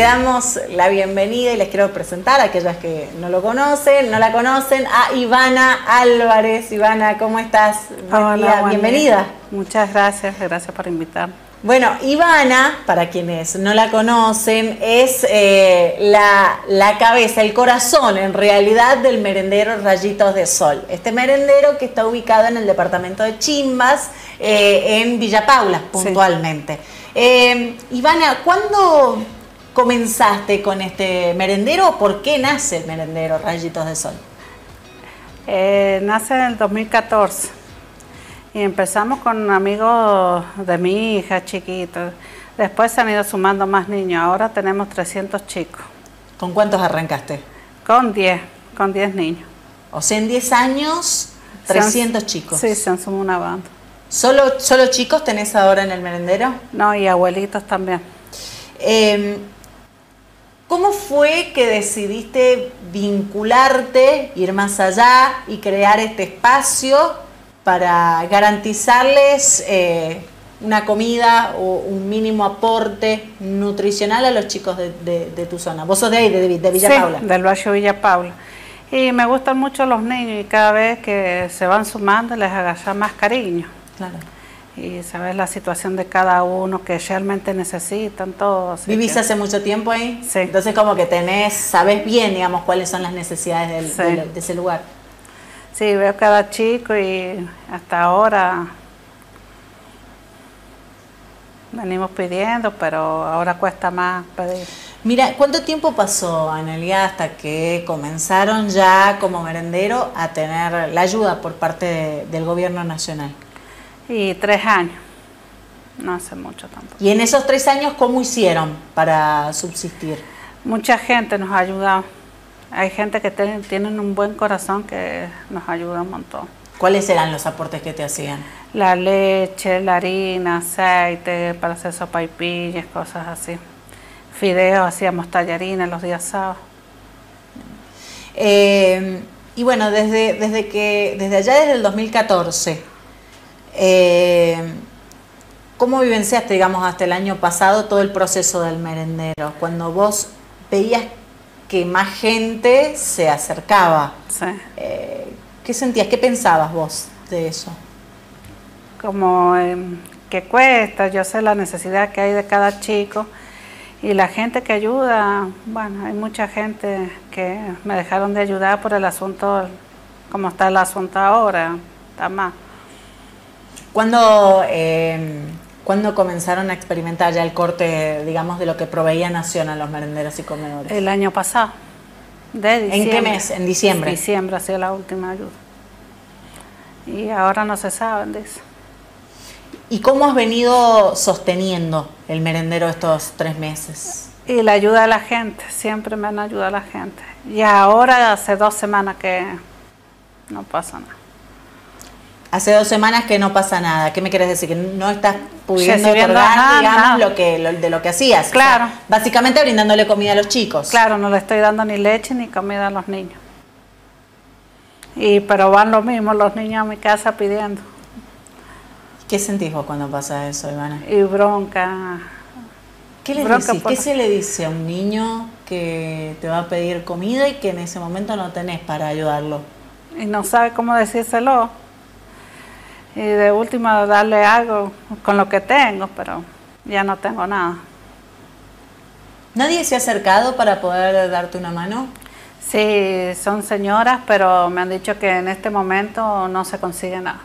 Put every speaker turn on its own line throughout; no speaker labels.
le damos la bienvenida y les quiero presentar a aquellas que no lo conocen, no la conocen, a Ivana Álvarez. Ivana, ¿cómo estás?
Hola,
bienvenida.
Muchas gracias, gracias por invitarme.
Bueno, Ivana, para quienes no la conocen, es eh, la, cabeza, el corazón en realidad del merendero Rayitos de Sol. Este merendero que está ubicado en el departamento de Chimbas, eh, en Villa Paula, puntualmente. Eh, Ivana, ¿cuándo comenzaste con este merendero? ¿Por qué nace el merendero Rayitos de Sol?
nace en el 2014 y empezamos con amigos de mi hija, chiquitos. Después se han ido sumando más niños. Ahora tenemos 300 chicos.
¿Con cuántos arrancaste?
Con 10, con 10 niños.
O sea, en 10 años, 300 chicos.
Sí, se han sumado una banda.
¿Solo, ¿Solo chicos tenés ahora en el merendero?
No, y abuelitos también.
Em, ¿Cómo fue que decidiste vincularte, ir más allá y crear este espacio para garantizarles eh, una comida o un mínimo aporte nutricional a los chicos de, tu zona. Vos sos de ahí, de, Villa
sí, del barrio Villa Paula. Y me gustan mucho los niños y cada vez que se van sumando les agarra más cariño.
Claro.
Y sabes la situación de cada uno que realmente necesitan todos.
¿Vivís hace mucho tiempo ahí?
Sí.
Entonces como que tenés, sabes bien, digamos, cuáles son las necesidades de ese lugar.
Sí, veo cada chico y hasta ahora venimos pidiendo, pero ahora cuesta más pedir.
Mira, ¿cuánto tiempo pasó, Anelia, hasta que comenzaron ya como merendero a tener la ayuda por parte del gobierno nacional?
Y tres años, no hace mucho tampoco.
¿Y en esos tres años cómo hicieron para subsistir?
Mucha gente nos ha ayudado hay gente que tienen un buen corazón que nos ayuda un montón.
¿Cuáles eran los aportes que te hacían?
La leche, la harina, aceite para hacer sopa y pillas, cosas así. Fideos, hacíamos tallarines los días sábados.
Eh, y bueno, desde, desde, que, desde allá, desde el 2014, eh, ¿cómo vivenciaste, digamos, hasta el año pasado todo el proceso del merendero? Cuando vos veías que más gente se acercaba.
Sí.
Eh, ¿Qué sentías? ¿Qué pensabas vos de eso?
Como em, que cuesta, yo sé la necesidad que hay de cada chico y la gente que ayuda, bueno, hay mucha gente que me dejaron de ayudar por el asunto, como está el asunto ahora, está más.
Cuando ¿Cuándo comenzaron a experimentar ya el corte, digamos, de lo que proveía Nación a los merenderos y comedores?
El año pasado, de diciembre.
¿En qué mes? ¿En diciembre?
Diciembre ha sido la última ayuda. Y ahora no se sabe de eso.
¿Y cómo has venido sosteniendo el merendero estos tres meses?
Y la ayuda de la gente, siempre me han ayudado la gente. Y ahora hace dos semanas que no pasa nada.
Hace dos semanas que no pasa nada. ¿Qué me quieres decir? Que no estás pudiendo otorgar, digamos, lo que, de lo que hacías.
Claro.
básicamente brindándole comida a los chicos.
Claro, no le estoy dando ni leche ni comida a los niños. Y pero van los mismos los niños a mi casa pidiendo.
¿Qué sentís vos cuando pasa eso, Ivana?
Y bronca.
¿Qué le decís? ¿Qué se le dice a un niño que te va a pedir comida y que en ese momento no tenés para ayudarlo?
Y no sabe cómo decírselo y de última darle algo con lo que tengo, pero ya no tengo nada.
¿Nadie se ha acercado para poder darte una mano?
Sí, son señoras, pero me han dicho que en este momento no se consigue nada.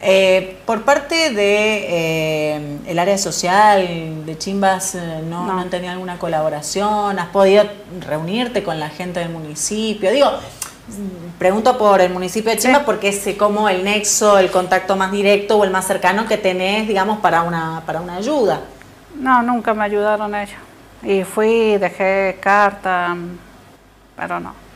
Eh, por parte de eh, el área social de Chimbas, eh, no, no, han tenido alguna colaboración? ¿Has podido reunirte con la gente del municipio? Digo, Pregunto por el municipio de Chimbas porque es como el nexo, el contacto más directo o el más cercano que tenés, digamos, para una, para una ayuda.
No, nunca me ayudaron ellos. Y fui, dejé carta, pero no.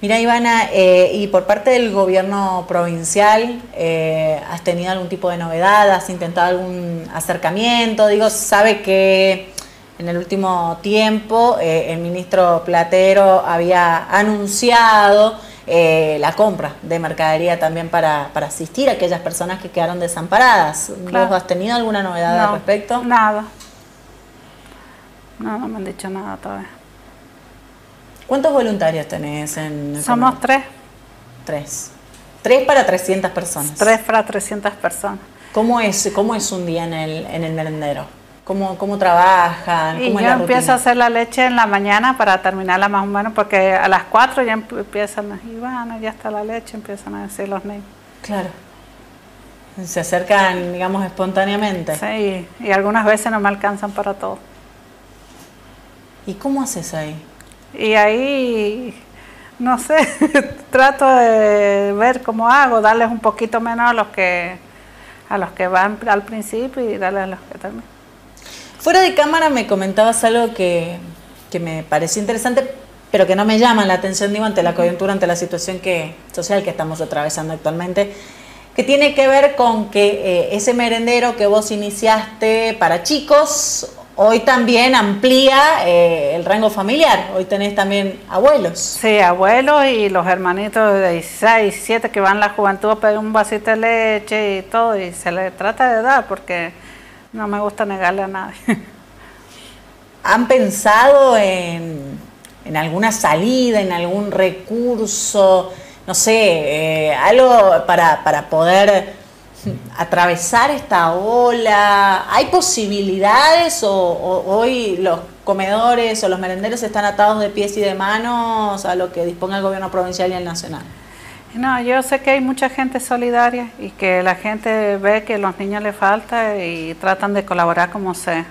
Mira, Ivana, eh, y por parte del gobierno provincial, eh, ¿has tenido algún tipo de novedad? ¿Has intentado algún acercamiento? Digo, sabe que en el último tiempo eh, el ministro Platero había anunciado eh, la compra de mercadería también para, asistir a aquellas personas que quedaron desamparadas. ¿Vos has tenido alguna novedad al respecto?
Nada. No, no me han dicho nada todavía.
¿Cuántos voluntarios tenés en el
Somos tres.
Tres. Tres para 300 personas.
Tres para 300 personas.
¿Cómo es, cómo es un día en el, en el merendero? ¿Cómo, cómo trabajan?
Y
¿Cómo
yo
es la
empiezo
rutina?
a hacer la leche en la mañana para terminarla más o menos, porque a las 4 ya emp- empiezan, y bueno, ya está la leche, empiezan a decir los niños.
Claro. Se acercan, digamos, espontáneamente.
Sí, y, y algunas veces no me alcanzan para todo.
¿Y cómo haces ahí?
Y ahí, no sé, trato de ver cómo hago, darles un poquito menos a los que a los que van al principio y darles a los que terminan.
Fuera de cámara me comentabas algo que, que me pareció interesante, pero que no me llama la atención, digo, ante la coyuntura, ante la situación que, social que estamos atravesando actualmente, que tiene que ver con que eh, ese merendero que vos iniciaste para chicos, hoy también amplía eh, el rango familiar, hoy tenés también abuelos.
Sí, abuelos y los hermanitos de 16, 17 que van a la juventud a pedir un vasito de leche y todo, y se les trata de dar porque no me gusta negarle a nadie.
¿Han pensado en, en alguna salida, en algún recurso, no sé, eh, algo para, para poder atravesar esta ola? ¿Hay posibilidades o, o hoy los comedores o los merenderos están atados de pies y de manos a lo que disponga el gobierno provincial y el nacional?
No, yo sé que hay mucha gente solidaria y que la gente ve que a los niños les falta y tratan de colaborar como sea.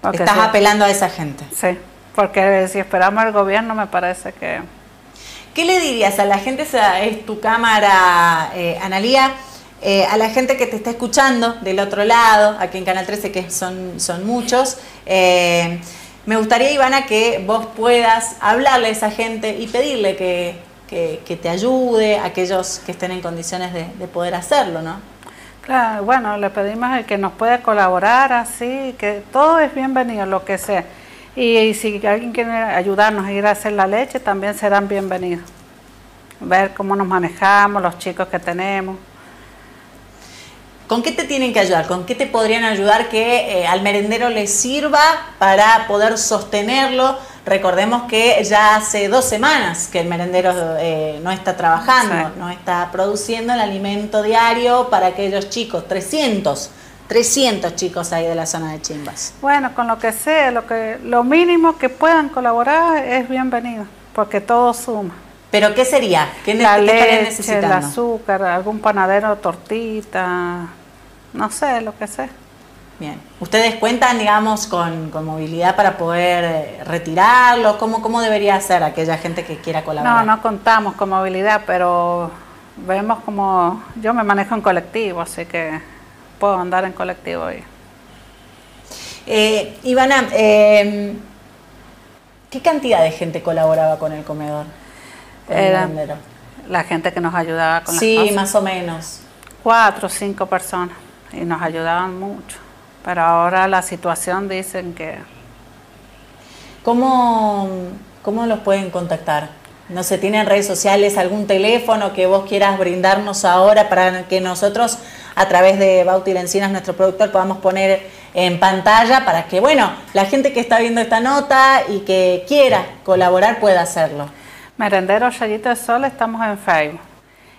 Porque
Estás
sí,
apelando a esa gente.
sí, porque si esperamos al gobierno me parece que...
¿Qué le dirías a la gente, esa es tu cámara, eh, Analía, eh, a la gente que te está escuchando del otro lado, aquí en Canal 13, que son, son muchos? eh, me gustaría, Ivana, que vos puedas hablarle a esa gente y pedirle que, que- que te ayude, aquellos que estén en condiciones de, de poder hacerlo, ¿no?
Claro, bueno, le pedimos al que nos pueda colaborar así, que todo es bienvenido, lo que sea. Y, si alguien quiere ayudarnos a ir a hacer la leche, también serán bienvenidos. Ver cómo nos manejamos, los chicos que tenemos.
¿Con qué te tienen que ayudar? ¿Con qué te podrían ayudar que eh, al merendero le sirva para poder sostenerlo? Recordemos que ya hace dos semanas que el merendero eh, no está trabajando, no está produciendo el alimento diario para aquellos chicos, 300, 300 chicos ahí de la zona de Chimbas.
Bueno, con lo que sea, lo, que, lo mínimo que puedan colaborar es bienvenido, porque todo suma.
¿Pero qué sería? ¿Qué,
la
qué
leche, el
necesitando?
azúcar, algún panadero, tortita, no sé, lo que sea.
Bien. ¿Ustedes cuentan, digamos, con, con movilidad para poder eh, retirarlo? ¿Cómo, ¿Cómo debería ser aquella gente que quiera
No,
colaborar?
no contamos con movilidad, pero vemos como yo me manejo en colectivo, así que puedo andar en colectivo ahí.
Eh, Ivana, eh, ¿qué cantidad de gente colaboraba con el comedor? Con
Era la gente que nos ayudaba con
Sí,
las cosas.
más o menos.
Cuatro o cinco personas y nos ayudaban mucho. Pero ahora la situación dicen que
¿Cómo, ¿Cómo los pueden contactar? No sé, ¿tienen redes sociales, algún teléfono que vos quieras brindarnos ahora para que nosotros, a través de Bauti Lencinas, nuestro productor, podamos poner en pantalla para que, bueno, la gente que está viendo esta nota y que quiera colaborar pueda hacerlo?
Merendero Rayito de Sol estamos en Facebook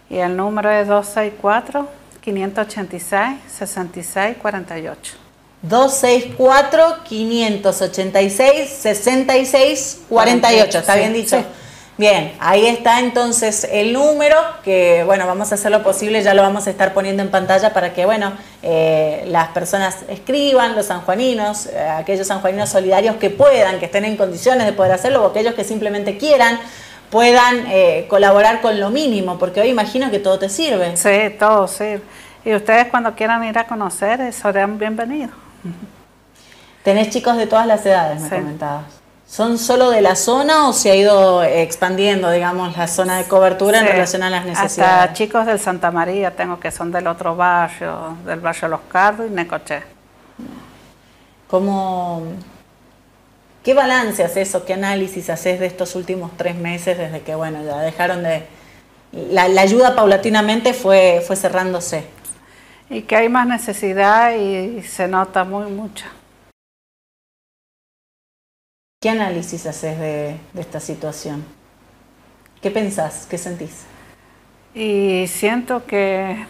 y el número es 264 586 6648.
264-586-6648, ¿está bien dicho?
sí.
Bien, ahí está entonces el número que, bueno, vamos a hacer lo posible, ya lo vamos a estar poniendo en pantalla para que, bueno, eh, las personas escriban, los sanjuaninos, eh, aquellos sanjuaninos solidarios que puedan, que estén en condiciones de poder hacerlo, o aquellos que simplemente quieran, puedan eh, colaborar con lo mínimo, porque hoy imagino que todo te sirve.
Sí, todo sirve. Y ustedes cuando quieran ir a conocer, eh, serán bienvenidos.
Tenés chicos de todas las edades, me
Sí.
comentabas. ¿Son solo de la zona o se ha ido expandiendo, digamos, la zona de cobertura en relación a las
Hasta
necesidades?
chicos del Santa María tengo que son del otro barrio, del barrio Los Cardos y Necoché.
¿Cómo, ¿Qué balance haces o qué análisis haces de estos últimos tres meses desde que, bueno, ya dejaron de... La, la ayuda paulatinamente fue, fue cerrándose.
Y que hay más necesidad y se nota muy mucho.
¿Qué análisis haces de, esta situación? ¿Qué pensás? ¿Qué sentís?
Y siento que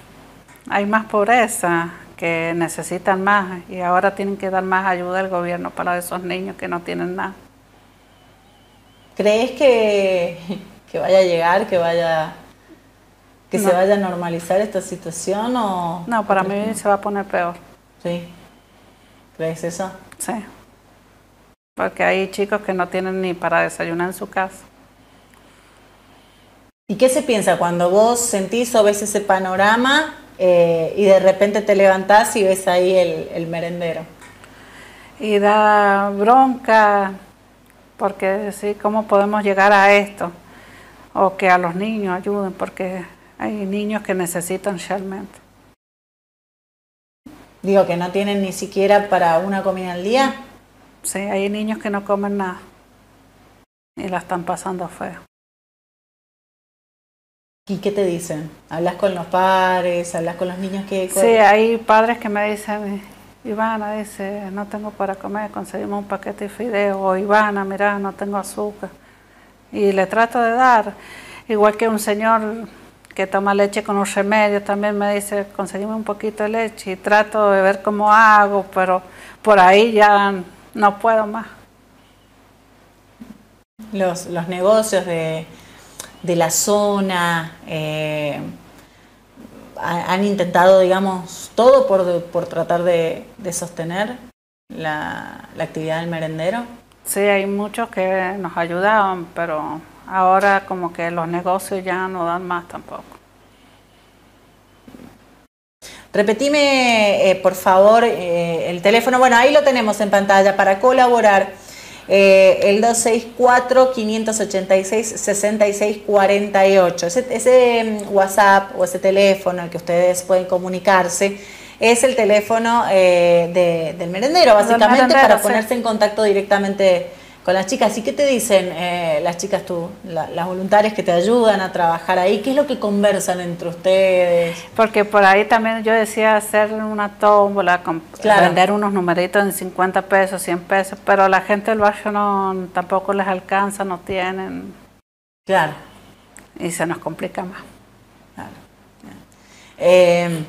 hay más pobreza, que necesitan más y ahora tienen que dar más ayuda al gobierno para esos niños que no tienen nada.
¿Crees que, vaya a llegar, que vaya que se vaya a normalizar esta situación o
no para mí se va a poner peor.
Sí. Crees eso
sí. Porque hay chicos que no tienen ni para desayunar en su casa.
¿Y qué se piensa cuando vos sentís o ves ese panorama eh, y de repente te levantás y ves ahí el, merendero?
Y da bronca, porque sí, ¿cómo podemos llegar a esto? O que a los niños ayuden, porque hay niños que necesitan realmente.
Digo, que no tienen ni siquiera para una comida al día.
Sí, hay niños que no comen nada y la están pasando feo.
¿Y qué te dicen? ¿Hablas con los padres? ¿Hablas con los niños que...?
Sí, hay padres que me dicen, Ivana dice, no tengo para comer, conseguimos un paquete de fideo, o Ivana, mira, no tengo azúcar. Y le trato de dar, igual que un señor que toma leche con un remedio, también me dice, conseguimos un poquito de leche y trato de ver cómo hago, pero por ahí ya no puedo más.
Los, los negocios de, de la zona eh, han intentado, digamos, todo por, por tratar de, de sostener la, la, actividad del merendero.
Sí, hay muchos que nos ayudaban, pero ahora como que los negocios ya no dan más tampoco.
Repetime, eh, por favor, eh, el teléfono. Bueno, ahí lo tenemos en pantalla para colaborar. Eh, el 264-586-6648. Ese, ese mm, WhatsApp o ese teléfono al que ustedes pueden comunicarse es el teléfono del merendero, básicamente, para ponerse en contacto directamente con las chicas. ¿Y qué te dicen eh, las chicas, tú, las voluntarias que te ayudan a trabajar ahí? ¿Qué es lo que conversan entre ustedes?
Porque por ahí también yo decía hacer una tómbola, vender unos numeritos en 50 pesos, 100 pesos, pero la gente del barrio no, tampoco les alcanza, no tienen.
Claro.
Y se nos complica más.
Claro. Eh,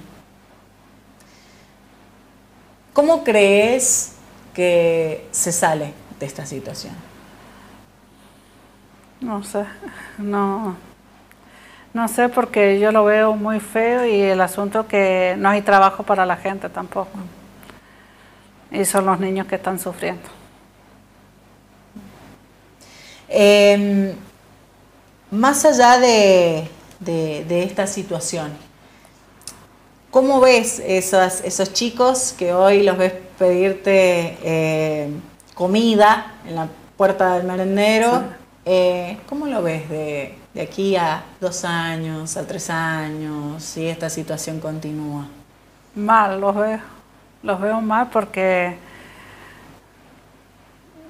¿Cómo crees que se sale esta situación?
No sé, no, no sé porque yo lo veo muy feo y el asunto que no hay trabajo para la gente tampoco. Y son los niños que están sufriendo.
Em, más allá de, esta situación, ¿cómo ves esos, esos chicos que hoy los ves pedirte eh, comida en la puerta del merendero. Eh, ¿Cómo lo ves de, aquí a dos años, a tres años, si esta situación continúa?
Mal, los veo. Los veo mal porque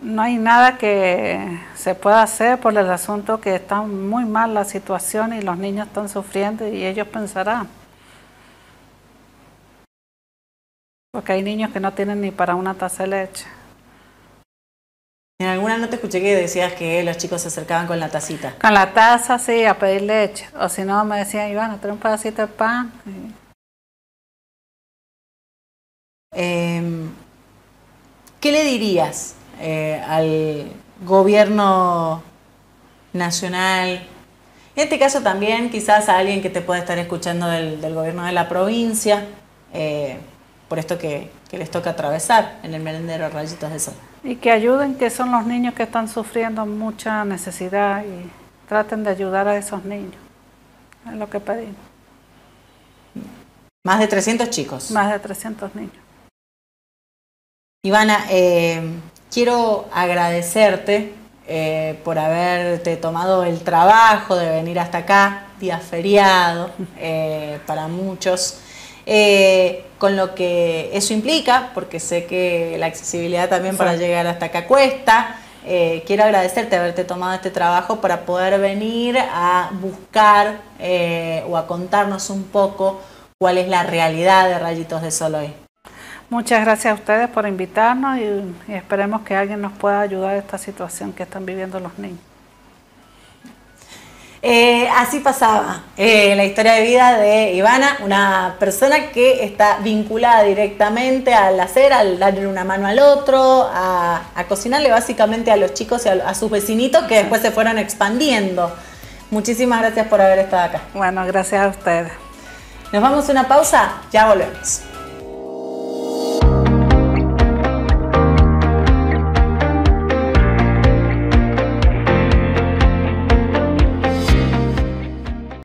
no hay nada que se pueda hacer por el asunto que está muy mal la situación y los niños están sufriendo y ellos pensarán. Porque hay niños que no tienen ni para una taza de leche.
En alguna no te escuché que decías que los chicos se acercaban con la tacita.
Con la taza, sí, a pedir leche. O si no, me decían, Iván, trae un pedacito de pan.
Em, ¿Qué le dirías eh, al gobierno nacional? En este caso también quizás a alguien que te pueda estar escuchando del, gobierno de la provincia, eh, por esto que, que les toca atravesar en el merendero Rayitos de Sol.
Y que ayuden, que son los niños que están sufriendo mucha necesidad y traten de ayudar a esos niños. Es lo que pedimos.
Más de 300 chicos.
Más de 300 niños.
Ivana, eh, quiero agradecerte eh, por haberte tomado el trabajo de venir hasta acá, día feriado eh, para muchos. Eh, con lo que eso implica, porque sé que la accesibilidad también para llegar hasta acá cuesta. Eh, quiero agradecerte haberte tomado este trabajo para poder venir a buscar eh, o a contarnos un poco cuál es la realidad de Rayitos de Sol hoy.
Muchas gracias a ustedes por invitarnos y, esperemos que alguien nos pueda ayudar en esta situación que están viviendo los niños.
Eh, así pasaba eh, la historia de vida de Ivana, una persona que está vinculada directamente al hacer, al darle una mano al otro, a, cocinarle básicamente a los chicos y a, a, sus vecinitos que después se fueron expandiendo. Muchísimas gracias por haber estado acá.
Bueno, gracias a ustedes.
Nos vamos a una pausa, ya volvemos.